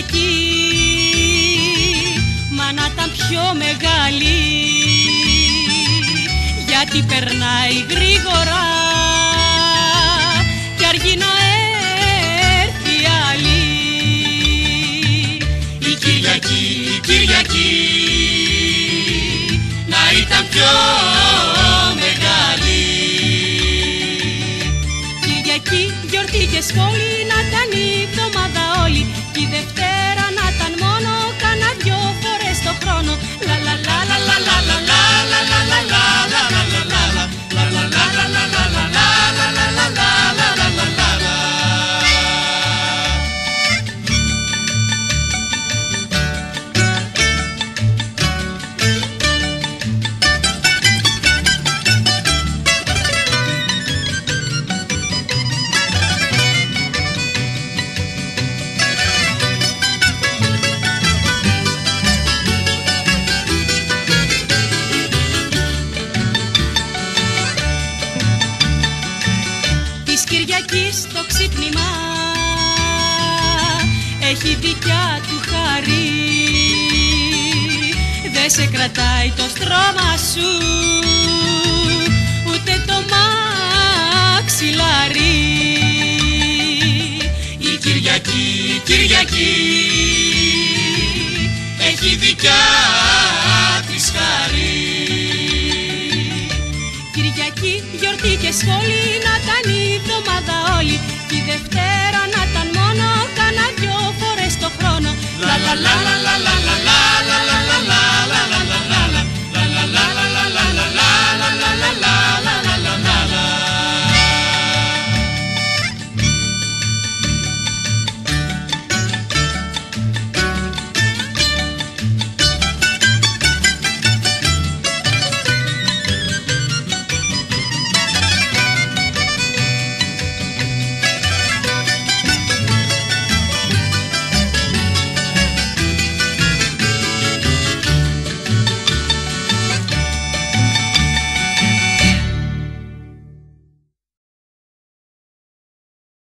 Κυριακή Μα να ήταν πιο μεγάλη. Γιατί περνάει γρήγορα Κι αργεί να έρθει άλλη. Η Κυριακή, η Κυριακή Να ήταν πιο μεγάλη. Κυριακή, γιορτή και σχόλη να ήταν η εβδομάδα όλη Κι η Δευτέρα Της Κυριακής το ξύπνημα. Έχει δικιά του χαρή. Δε σε κρατάει το στρώμα σου ούτε το μαξιλάρι. Η Κυριακή, η Κυριακή Έχει δικιά Κυριακή, γιορτή και σχόλη να ήταν η εβδομάδα όλη Κι η Δευτέρα να ήταν μόνο κάνα δυο φορές το χρόνο. Λα λα λα λα